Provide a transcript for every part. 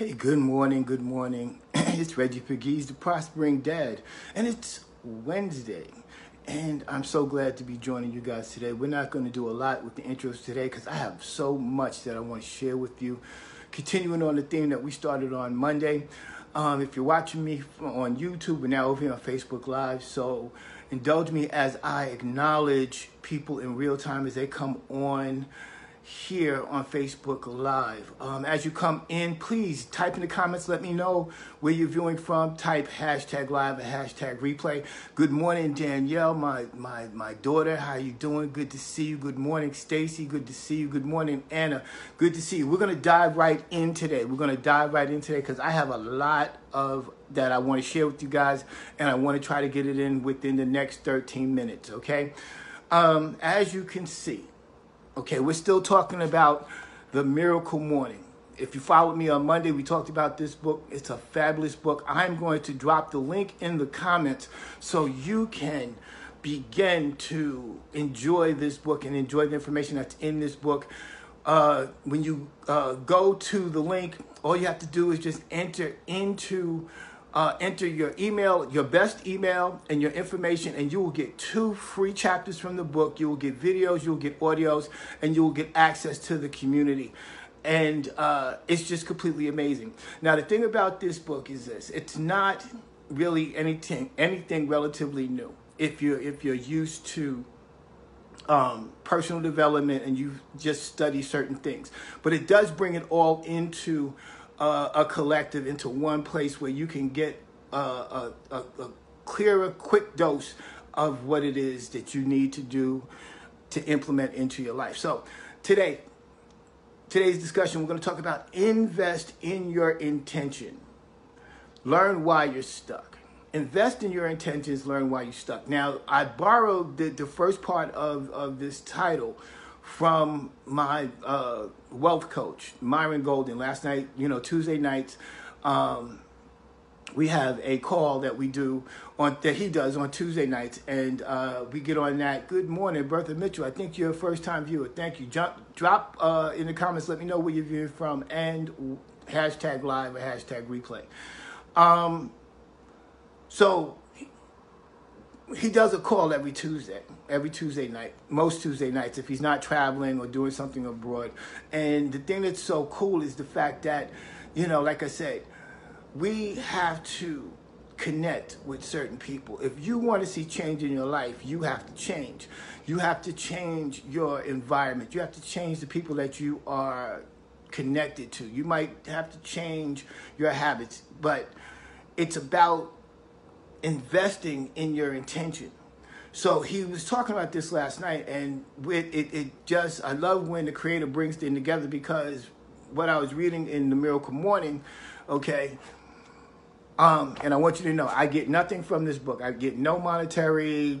Hey, good morning, good morning. it's Reggie Pegues, the Prospering Dad, and it's Wednesday. And I'm so glad to be joining you guys today. We're not going to do a lot with the intros today because I have so much that I want to share with you. Continuing on the theme that we started on Monday. Um, if you're watching me on YouTube, we're now over here on Facebook Live. So indulge me as I acknowledge people in real time as they come on here on Facebook Live. Um, as you come in, please type in the comments. Let me know where you're viewing from. Type hashtag live or hashtag replay. Good morning, Danielle, my my my daughter. How you doing? Good to see you. Good morning, Stacy. Good to see you. Good morning, Anna. Good to see you. We're gonna dive right in today. We're gonna dive right in today because I have a lot of that I want to share with you guys, and I want to try to get it in within the next 13 minutes. Okay. Um, as you can see, Okay, we're still talking about the miracle morning. If you followed me on Monday, we talked about this book. It's a fabulous book. I'm going to drop the link in the comments so you can begin to enjoy this book and enjoy the information that's in this book. Uh, when you uh, go to the link, all you have to do is just enter into uh, enter your email, your best email, and your information, and you will get two free chapters from the book. You will get videos, you will get audios, and you will get access to the community. And uh, it's just completely amazing. Now, the thing about this book is this: it's not really anything anything relatively new. If you're if you're used to um, personal development and you just study certain things, but it does bring it all into uh, a collective into one place where you can get a, a, a, a clearer, quick dose of what it is that you need to do to implement into your life. So today, today's discussion, we're going to talk about invest in your intention. Learn why you're stuck. Invest in your intentions, learn why you're stuck. Now, I borrowed the, the first part of, of this title from my uh, wealth coach, Myron Golden. Last night, you know, Tuesday nights, um, we have a call that we do on that he does on Tuesday nights, and uh, we get on that. Good morning, Bertha Mitchell. I think you're a first time viewer. Thank you. Jump, drop uh, in the comments. Let me know where you're viewing from, and hashtag live or hashtag replay. Um, so he does a call every Tuesday, every Tuesday night, most Tuesday nights if he's not traveling or doing something abroad. And the thing that's so cool is the fact that, you know, like I said, we have to connect with certain people. If you want to see change in your life, you have to change. You have to change your environment. You have to change the people that you are connected to. You might have to change your habits, but it's about investing in your intention. So he was talking about this last night, and with it, it just I love when the creator brings them together because what I was reading in the Miracle Morning, okay, um, and I want you to know I get nothing from this book. I get no monetary,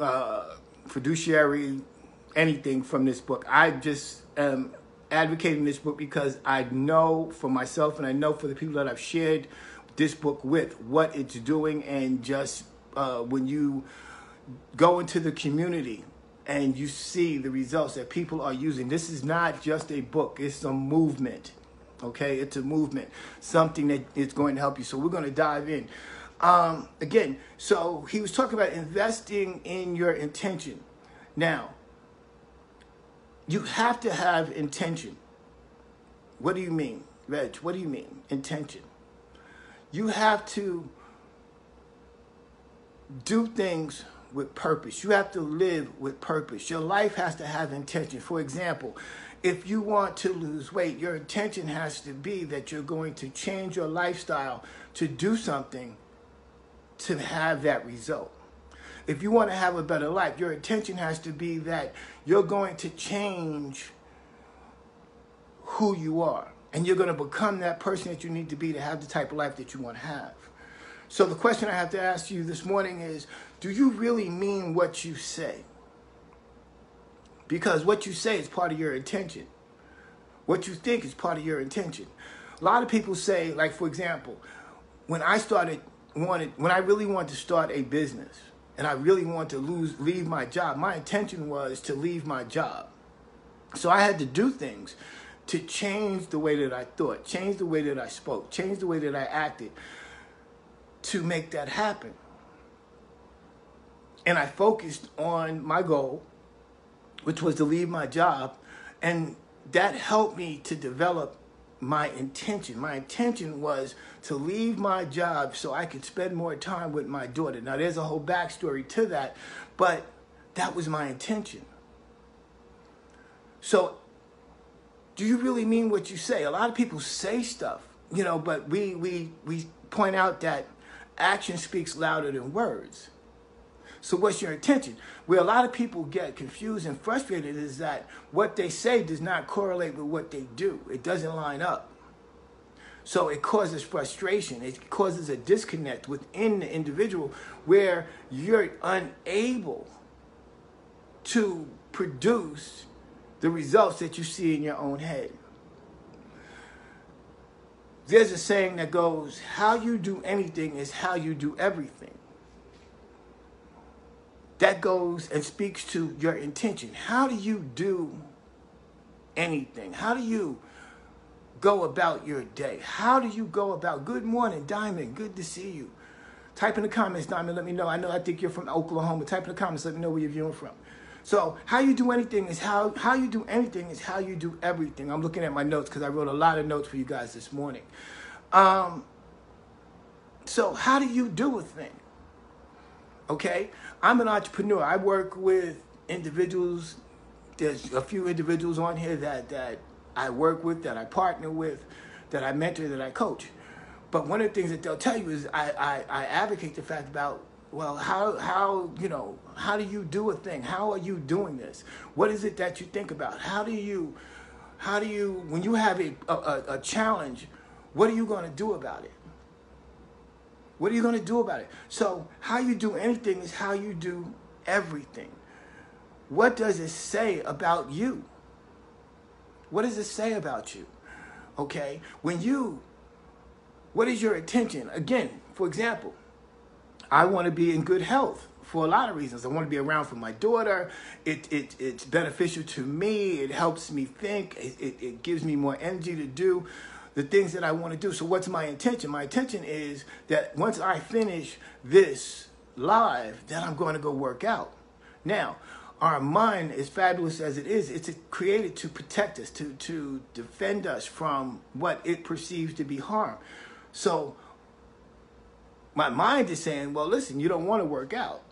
uh, fiduciary, anything from this book. I just am advocating this book because I know for myself and I know for the people that I've shared this book with, what it's doing, and just uh, when you go into the community and you see the results that people are using. This is not just a book, it's a movement. Okay, it's a movement, something that is going to help you. So we're going to dive in. Um, again, so he was talking about investing in your intention. Now, you have to have intention. What do you mean, Reg? What do you mean, intention? You have to do things with purpose. You have to live with purpose. Your life has to have intention. For example, if you want to lose weight, your intention has to be that you're going to change your lifestyle to do something to have that result. If you want to have a better life, your intention has to be that you're going to change who you are and you're going to become that person that you need to be to have the type of life that you want to have. So the question I have to ask you this morning is, do you really mean what you say? Because what you say is part of your intention. What you think is part of your intention. A lot of people say, like for example, when I started wanted when I really wanted to start a business and I really wanted to lose leave my job, my intention was to leave my job. So I had to do things to change the way that I thought, change the way that I spoke, change the way that I acted to make that happen. And I focused on my goal, which was to leave my job. And that helped me to develop my intention. My intention was to leave my job so I could spend more time with my daughter. Now, there's a whole backstory to that, but that was my intention. So, do you really mean what you say? A lot of people say stuff, you know, but we we we point out that action speaks louder than words. So what's your intention? Where a lot of people get confused and frustrated is that what they say does not correlate with what they do. It doesn't line up. So it causes frustration. It causes a disconnect within the individual where you're unable to produce the results that you see in your own head. There's a saying that goes, How you do anything is how you do everything that goes and speaks to your intention. How do you do anything? How do you go about your day? How do you go about good morning, Diamond? Good to see you. Type in the comments, Diamond, let me know. I know I think you're from Oklahoma. Type in the comments, let me know where you're viewing from. So how you do anything is how how you do anything is how you do everything. I'm looking at my notes because I wrote a lot of notes for you guys this morning. Um, so how do you do a thing? Okay, I'm an entrepreneur. I work with individuals. There's a few individuals on here that that I work with, that I partner with, that I mentor, that I coach. But one of the things that they'll tell you is I, I, I advocate the fact about well how how you know how do you do a thing how are you doing this what is it that you think about how do you how do you when you have a, a, a challenge what are you going to do about it what are you going to do about it? So, how you do anything is how you do everything. What does it say about you? What does it say about you? Okay? When you, what is your intention? Again, for example, I want to be in good health for a lot of reasons. I want to be around for my daughter. It, it, it's beneficial to me. It helps me think. It, it, it gives me more energy to do the things that I want to do. So what's my intention? My intention is that once I finish this live, then I'm going to go work out. Now, our mind, as fabulous as it is, it's created to protect us, to, to defend us from what it perceives to be harm. So my mind is saying, well, listen, you don't want to work out.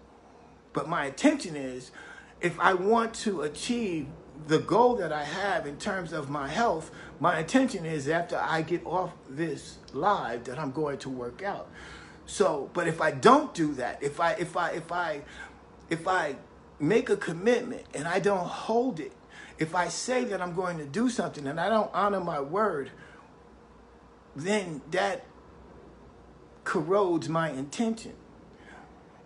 But my intention is, if I want to achieve the goal that I have in terms of my health, my intention is after I get off this live that I'm going to work out. So, but if I don't do that, if I if I if I if I make a commitment and I don't hold it, if I say that I'm going to do something and I don't honor my word, then that corrodes my intention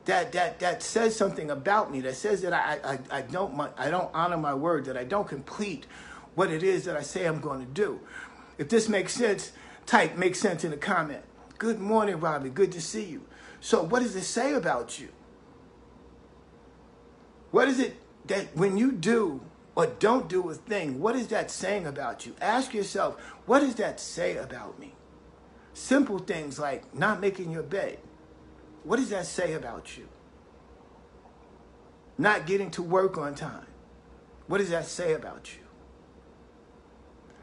that that that says something about me that says that I I, I don't my, I don't honor my word that I don't complete what it is that I say I'm going to do. If this makes sense, type makes sense in the comment. Good morning, Robbie. Good to see you. So, what does it say about you? What is it that when you do or don't do a thing, what is that saying about you? Ask yourself, what does that say about me? Simple things like not making your bed, what does that say about you? Not getting to work on time. What does that say about you?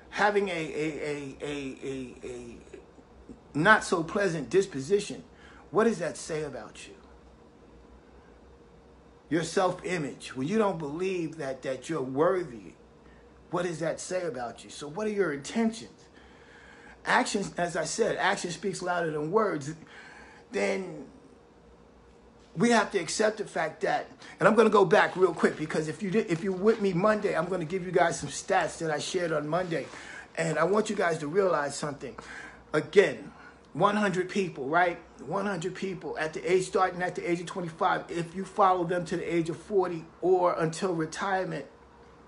Having a, a, a, a, a, not so pleasant disposition. What does that say about you? Your self image, when you don't believe that, that you're worthy, what does that say about you? So, what are your intentions? Actions, as I said, action speaks louder than words. Then we have to accept the fact that, and I'm going to go back real quick because if you did, if you're with me Monday, I'm going to give you guys some stats that I shared on Monday, and I want you guys to realize something. Again, 100 people, right? 100 people at the age starting at the age of 25. If you follow them to the age of 40 or until retirement,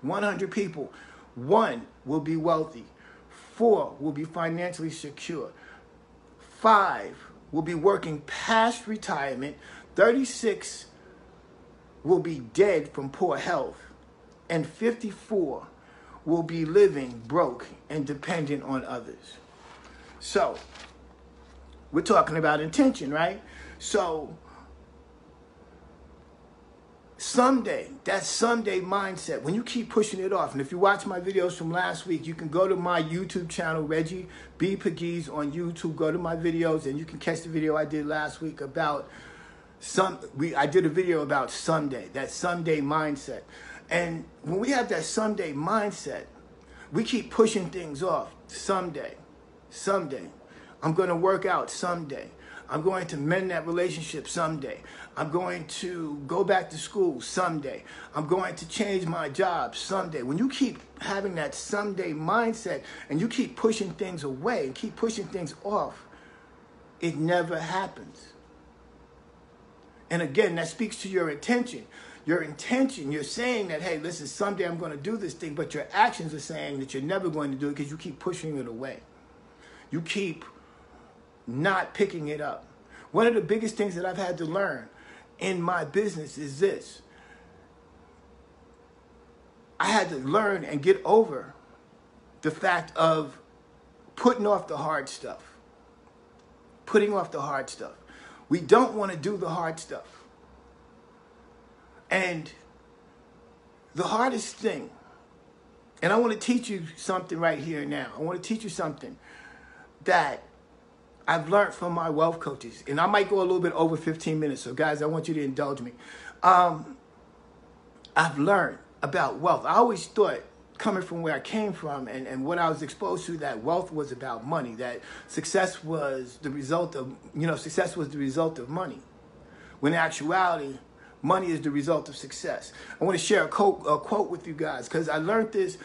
100 people. One will be wealthy. Four will be financially secure. Five will be working past retirement 36 will be dead from poor health, and 54 will be living broke and dependent on others. So, we're talking about intention, right? So, someday, that someday mindset, when you keep pushing it off, and if you watch my videos from last week, you can go to my YouTube channel, Reggie B. Pegues on YouTube, go to my videos, and you can catch the video I did last week about some we I did a video about Sunday, that Sunday mindset. And when we have that Sunday mindset, we keep pushing things off. Someday, someday, I'm to work out someday. I'm going to mend that relationship someday. I'm going to go back to school someday. I'm going to change my job someday. When you keep having that someday mindset and you keep pushing things away and keep pushing things off, it never happens. And again, that speaks to your intention. Your intention, you're saying that, hey, listen, someday I'm going to do this thing, but your actions are saying that you're never going to do it because you keep pushing it away. You keep not picking it up. One of the biggest things that I've had to learn in my business is this I had to learn and get over the fact of putting off the hard stuff. Putting off the hard stuff. We don't want to do the hard stuff. And the hardest thing, and I want to teach you something right here now. I want to teach you something that I've learned from my wealth coaches. And I might go a little bit over 15 minutes. So, guys, I want you to indulge me. Um, I've learned about wealth. I always thought coming from where I came from and, and what I was exposed to that wealth was about money, that success was the result of, you know, success was the result of money. When in actuality, money is the result of success. I want to share a quote, a quote with you guys because I learned this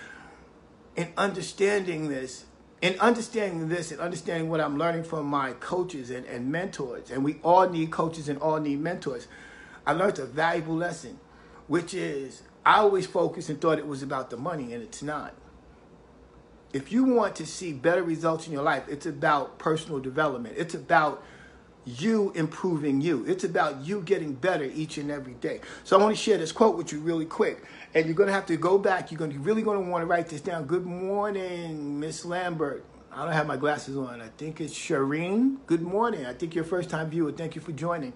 in understanding this, in understanding this and understanding what I'm learning from my coaches and, and mentors. And we all need coaches and all need mentors. I learned a valuable lesson, which is I always focused and thought it was about the money, and it's not. If you want to see better results in your life, it's about personal development. It's about you improving you. It's about you getting better each and every day. So I want to share this quote with you really quick. And you're going to have to go back. You're going to, really going to want to write this down. Good morning, Miss Lambert. I don't have my glasses on. I think it's Shireen. Good morning. I think you're a first time viewer. Thank you for joining.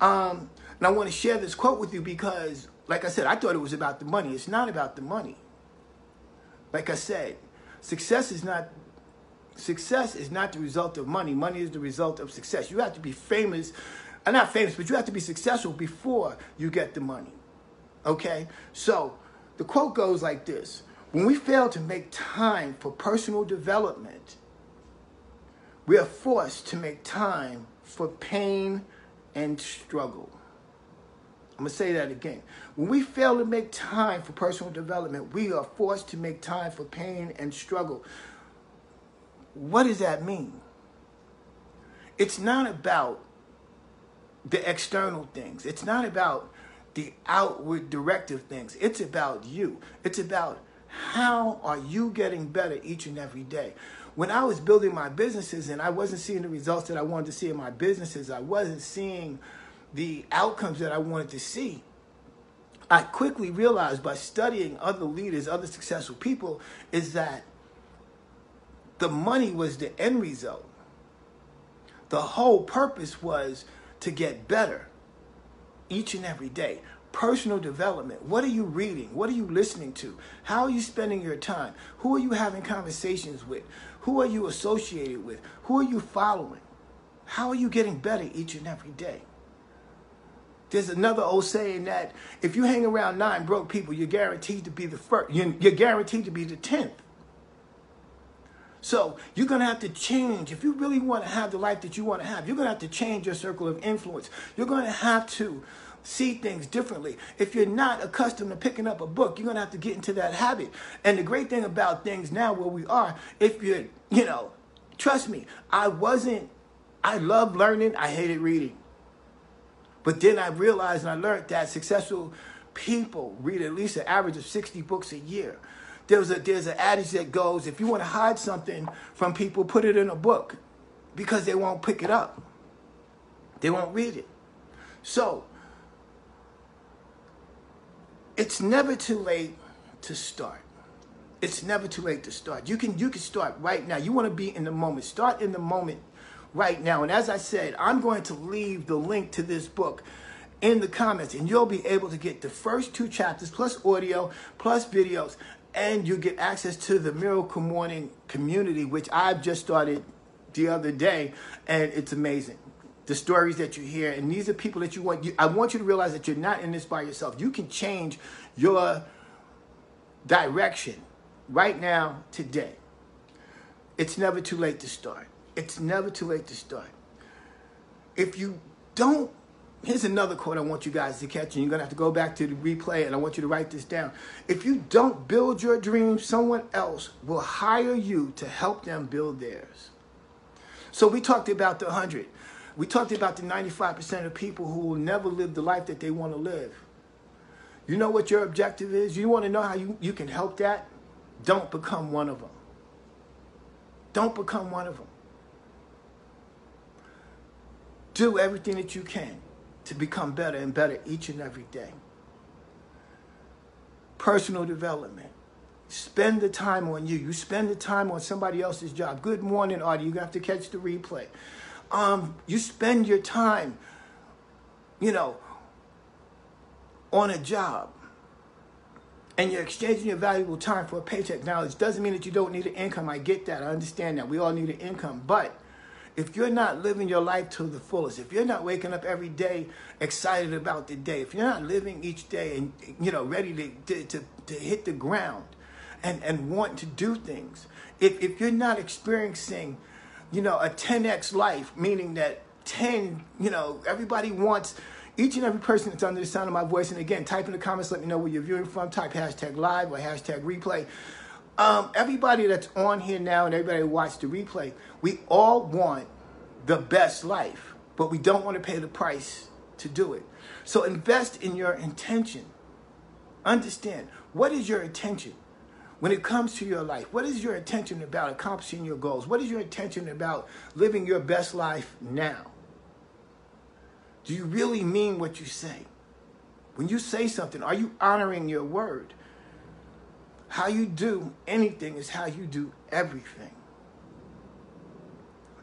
Um, and I want to share this quote with you because like I said, I thought it was about the money. It's not about the money. Like I said, success is not success is not the result of money. Money is the result of success. You have to be famous, uh, not famous, but you have to be successful before you get the money. Okay? So the quote goes like this When we fail to make time for personal development, we are forced to make time for pain and struggle. I'm going to say that again. When we fail to make time for personal development, we are forced to make time for pain and struggle. What does that mean? It's not about the external things, it's not about the outward directive things. It's about you. It's about how are you getting better each and every day. When I was building my businesses and I wasn't seeing the results that I wanted to see in my businesses, I wasn't seeing the outcomes that I wanted to see, I quickly realized by studying other leaders, other successful people, is that the money was the end result. The whole purpose was to get better each and every day. Personal development. What are you reading? What are you listening to? How are you spending your time? Who are you having conversations with? Who are you associated with? Who are you following? How are you getting better each and every day? There's another old saying that if you hang around nine broke people, you're guaranteed to be the first. You're, you're guaranteed to be the tenth. So you're going to have to change. If you really want to have the life that you want to have, you're going to have to change your circle of influence. You're going to have to see things differently. If you're not accustomed to picking up a book, you're going to have to get into that habit. And the great thing about things now where we are, if you're, you know, trust me, I wasn't, I love learning, I hated reading. But then I realized and I learned that successful people read at least an average of 60 books a year. There's a there's an adage that goes, if you want to hide something from people, put it in a book because they won't pick it up. They won't read it. So it's never too late to start. It's never too late to start. You can you can start right now. You want to be in the moment. Start in the moment right now. And as I said, I'm going to leave the link to this book in the comments and you'll be able to get the first two chapters plus audio plus videos and you get access to the Miracle Morning community which I've just started the other day and it's amazing. The stories that you hear and these are people that you want you, I want you to realize that you're not in this by yourself. You can change your direction right now today. It's never too late to start. It's never too late to start. If you don't Here's another quote I want you guys to catch, and you're going to have to go back to the replay, and I want you to write this down. If you don't build your dreams, someone else will hire you to help them build theirs. So we talked about the 100. We talked about the 95% of people who will never live the life that they want to live. You know what your objective is? You want to know how you, you can help that? Don't become one of them. Don't become one of them. Do everything that you can to become better and better each and every day. Personal development. Spend the time on you. You spend the time on somebody else's job. Good morning, Artie. You have to catch the replay. Um, you spend your time, you know, on a job and you're exchanging your valuable time for a paycheck. Now, it doesn't mean that you don't need an income. I get that. I understand that. We all need an income. But if you're not living your life to the fullest, if you're not waking up every day excited about the day, if you're not living each day and you know ready to to, to, to hit the ground and, and want to do things, if, if you're not experiencing, you know, a 10x life, meaning that 10, you know, everybody wants each and every person that's under the sound of my voice, and again, type in the comments, let me know where you're viewing from, type hashtag live or hashtag replay. Um, everybody that's on here now and everybody who watched the replay, we all want the best life, but we don't want to pay the price to do it. So invest in your intention. Understand what is your intention when it comes to your life? What is your intention about accomplishing your goals? What is your intention about living your best life now? Do you really mean what you say? When you say something, are you honoring your word? How you do anything is how you do everything.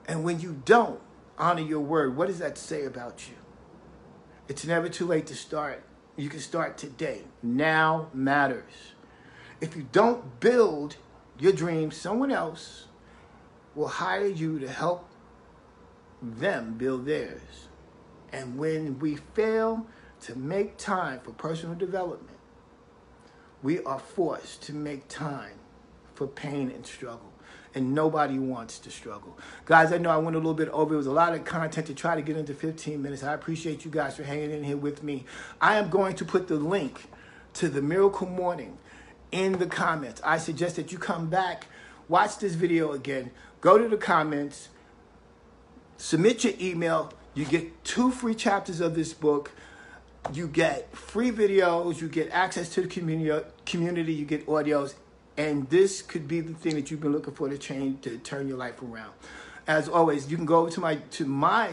And when you don't honor your word, what does that say about you? It's never too late to start. You can start today. Now matters. If you don't build your dreams, someone else will hire you to help them build theirs. And when we fail to make time for personal development, we are forced to make time for pain and struggle. And nobody wants to struggle. Guys, I know I went a little bit over. It was a lot of content to try to get into 15 minutes. I appreciate you guys for hanging in here with me. I am going to put the link to the Miracle Morning in the comments. I suggest that you come back, watch this video again, go to the comments, submit your email. You get two free chapters of this book you get free videos, you get access to the community, community, you get audios, and this could be the thing that you've been looking for to change, to turn your life around. As always, you can go to my to my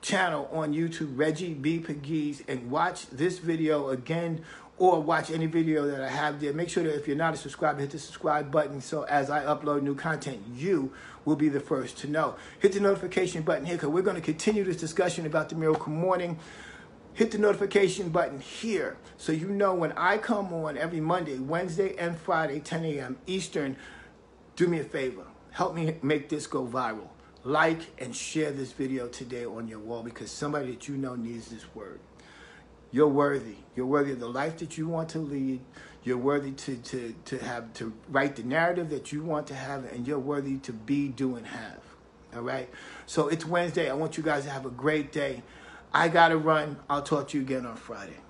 channel on YouTube, Reggie B. Pegues, and watch this video again or watch any video that I have there. Make sure that if you're not a subscriber, hit the subscribe button so as I upload new content, you will be the first to know. Hit the notification button here because we're going to continue this discussion about the Miracle Morning hit the notification button here so you know when I come on every Monday, Wednesday, and Friday, 10 a.m. Eastern. Do me a favor. Help me make this go viral. Like and share this video today on your wall because somebody that you know needs this word. You're worthy. You're worthy of the life that you want to lead. You're worthy to, to, to have to write the narrative that you want to have, and you're worthy to be, do, and have. All right? So it's Wednesday. I want you guys to have a great day. I got to run. I'll talk to you again on Friday.